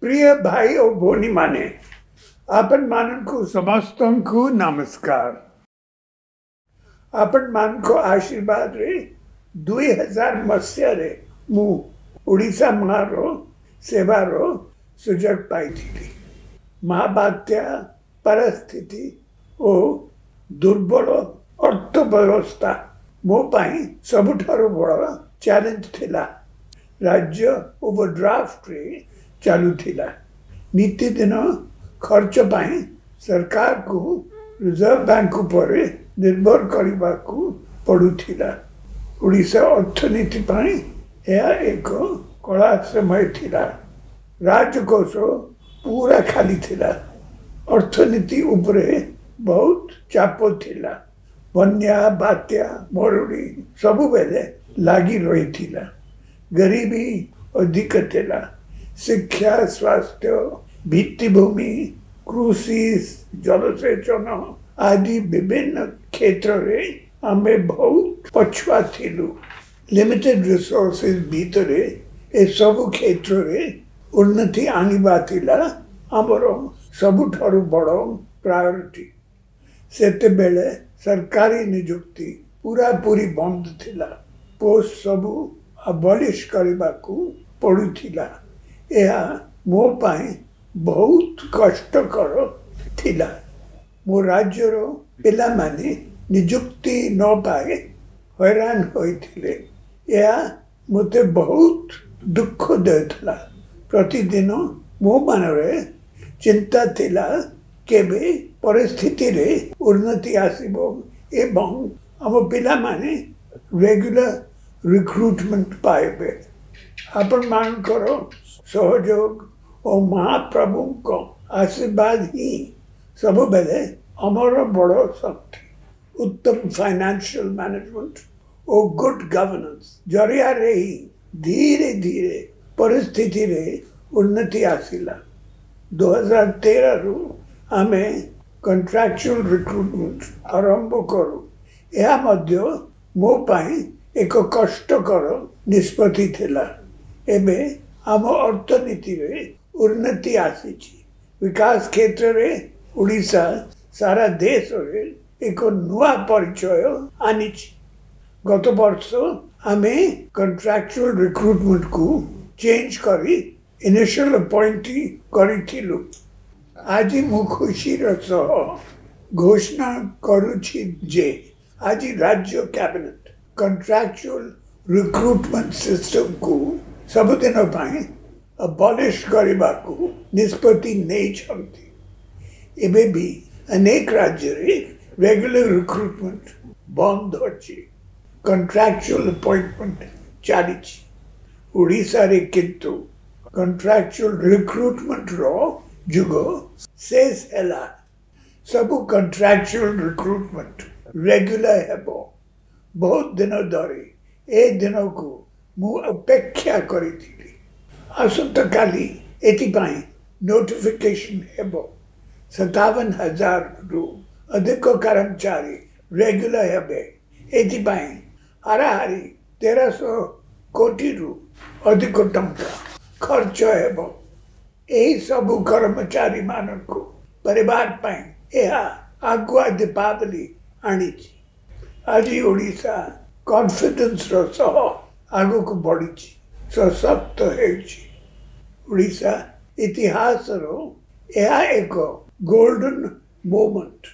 प्रिय भाई और बोनी माने आपन मानन को समस्तों को नमस्कार आपन मान को आशीर्वाद रे दुई हजार मत्स्य रे मु उड़ीसा मारो सेवा सुजग पाई थी महाबात्या परिस्थिति ओ दुर्बल ଅର୍ଥବ୍ୟବସ୍ଥା ମୋ ପାଇଁ ସବୁଠାରୁ ବଡ଼ ଚ୍ୟାଲେଞ୍ଜ ଥିଲା ରାଜ୍ୟ ଓଭରଡ୍ରାଫ୍ଟରେ चालू थिला नीति दिन खर्च पाए सरकार को रिजर्व बैंक ऊपर निर्भर करने को पड़ुला ओडा अर्थनीति यह एक कला समय थिला राजकोष पूरा खाली थिला अर्थनीति ऊपर बहुत चाप थिला बन्या बात्या मरुड़ी सब बेले लागी रही गरीबी अधिक थिला ଶିକ୍ଷା ସ୍ୱାସ୍ଥ୍ୟ ଭିତ୍ତିଭୂମି କୃଷି ଜଳସେଚନ ଆଦି ବିଭିନ୍ନ କ୍ଷେତ୍ରରେ ଆମେ ବହୁତ ପଛୁଆ ଥିଲୁ ଲିମିଟେଡ୍ ରିସୋର୍ସେସ୍ ଭିତରେ ଏସବୁ କ୍ଷେତ୍ରରେ ଉନ୍ନତି ଆଣିବା ଥିଲା ଆମର ସବୁଠାରୁ ବଡ଼ ପ୍ରାୟୋରିଟି ସେତେବେଳେ ସରକାରୀ ନିଯୁକ୍ତି ପୁରାପୁରି ବନ୍ଦ ଥିଲା ପୋଷ୍ଟ ସବୁ ଆବଲିଶ କରିବାକୁ ପଡ଼ୁଥିଲା ଏହା ମୋ ପାଇଁ ବହୁତ କଷ୍ଟକର ଥିଲା ମୋ ରାଜ୍ୟର ପିଲାମାନେ ନିଯୁକ୍ତି ନ ପାଇ ହଇରାଣ ହୋଇଥିଲେ ଏହା ମୋତେ ବହୁତ ଦୁଃଖ ଦେଉଥିଲା ପ୍ରତିଦିନ ମୋ ମନରେ ଚିନ୍ତା ଥିଲା କେବେ ପରିସ୍ଥିତିରେ ଉନ୍ନତି ଆସିବ ଏବଂ ଆମ ପିଲାମାନେ ରେଗୁଲାର ରିକ୍ରୁଟମେଣ୍ଟ ପାଇବେ ଆପଣମାନଙ୍କର ସହଯୋଗ ଓ ମହାପ୍ରଭୁଙ୍କ ଆଶୀର୍ବାଦ ହିଁ ସବୁବେଳେ ଆମର ବଡ଼ ଶକ୍ତି ଉତ୍ତମ ଫାଇନାନ୍ସିଆଲ ମ୍ୟାନେଜମେଣ୍ଟ ଓ ଗୁଡ୍ ଗଭର୍ନାନ୍ସ ଜରିଆରେ ହିଁ ଧୀରେ ଧୀରେ ପରିସ୍ଥିତିରେ ଉନ୍ନତି ଆସିଲା ଦୁଇହଜାର ତେରରୁ ଆମେ କଣ୍ଟ୍ରାକ୍ଚୁଆଲ ରିକ୍ରୁଟମେଣ୍ଟ ଆରମ୍ଭ କରୁ ଏହା ମଧ୍ୟ ମୋ ପାଇଁ ଏକ କଷ୍ଟକର ନିଷ୍ପତ୍ତି ଥିଲା ଏବେ ଆମ ଅର୍ଥନୀତିରେ ଉନ୍ନତି ଆସିଛି ବିକାଶ କ୍ଷେତ୍ରରେ ଓଡ଼ିଶା ସାରା ଦେଶରେ ଏକ ନୂଆ ପରିଚୟ ଆଣିଛି ଗତ ବର୍ଷ ଆମେ କଣ୍ଟ୍ରାକ୍ଚୁଆଲ ରିକ୍ରୁଟମେଣ୍ଟକୁ ଚେଞ୍ଜ କରି ଇନିସିଆଲ ଆପଏଣ୍ଟି କରିଥିଲୁ ଆଜି ମୁଁ ଖୁସିର ସହ ଘୋଷଣା କରୁଛି ଯେ ଆଜି ରାଜ୍ୟ କ୍ୟାବିନେଟ୍ କଣ୍ଟ୍ରାକ୍ଚୁଆଲ ରିକ୍ରୁଟମେଣ୍ଟ ସିଷ୍ଟମକୁ ସବୁଦିନ ପାଇଁ ଅବଲିଶ କରିବାକୁ ନିଷ୍ପତ୍ତି ନେଇଛନ୍ତି ଏବେ ବି ଅନେକ ରାଜ୍ୟରେ ରେଗୁଲାର ରିକ୍ରୁଟମେଣ୍ଟ ବନ୍ଦ ଅଛି କଣ୍ଟ୍ରାକ୍ଚୁଆଲ ଆପଏଣ୍ଟମେଣ୍ଟ ଚାଲିଛି ଓଡ଼ିଶାରେ କିନ୍ତୁ କଣ୍ଟ୍ରାକ୍ଚୁଆଲ ରିକ୍ରୁଟମେଣ୍ଟର ଯୁଗ ଶେଷ ହେଲା ସବୁ କଣ୍ଟ୍ରାକ୍ଚୁଆଲ ରିକ୍ରୁଟମେଣ୍ଟ ରେଗୁଲାର ହେବ ବହୁତ ଦିନ ଧରି ଏ ଦିନକୁ ମୁଁ ଅପେକ୍ଷା କରିଥିଲି ଆସନ୍ତାକାଲି ଏଥିପାଇଁ ନୋଟିଫିକେସନ୍ ହେବ ସତାବନ ହଜାରରୁ ଅଧିକ କର୍ମଚାରୀ ରେଗୁଲାର ହେବେ ଏଥିପାଇଁ ହାରାହାରି ତେରଶହ କୋଟିରୁ ଅଧିକ ଟଙ୍କା ଖର୍ଚ୍ଚ ହେବ ଏହିସବୁ କର୍ମଚାରୀମାନଙ୍କୁ ପରିବାର ପାଇଁ ଏହା ଆଗୁଆ ଦୀପାବଳି ଆଣିଛି ଆଜି ଓଡ଼ିଶା କନଫିଡେନ୍ସର ସହ को बढ़ी सशक्त होशा इतिहास यह एक गोल्डन मोमेंट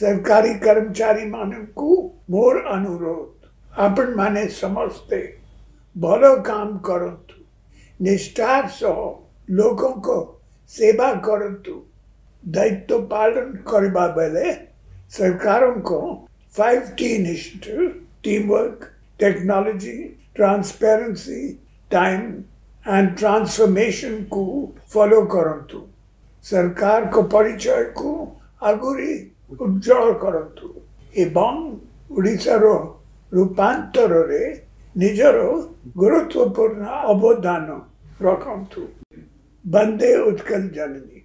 सरकारी कर्मचारी मान को मोर अनुरोध आपण माने समझते भलो काम करतु निष्ठा सह लोगों सेवा करतु दायित्व पालन करवा बेले सरकारों को five T initiative team work technology transparency time and transformation को फॉलो करंतु सरकार को परिचय को आगुरी उज्जवल करंतु एवं ओडिसा रो रूपांतर रे निजरो गुरुत्वपूर्ण अवदान रखंतु बंदे उत्कल जननी